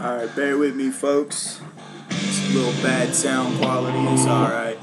Alright, bear with me, folks. It's a little bad sound quality. It's alright.